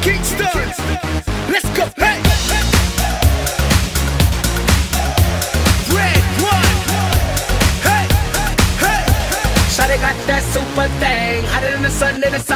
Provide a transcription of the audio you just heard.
Kingston, let's go, hey! Red one, hey, hey! Shawty got that super thing, hotter than the sun in the summer.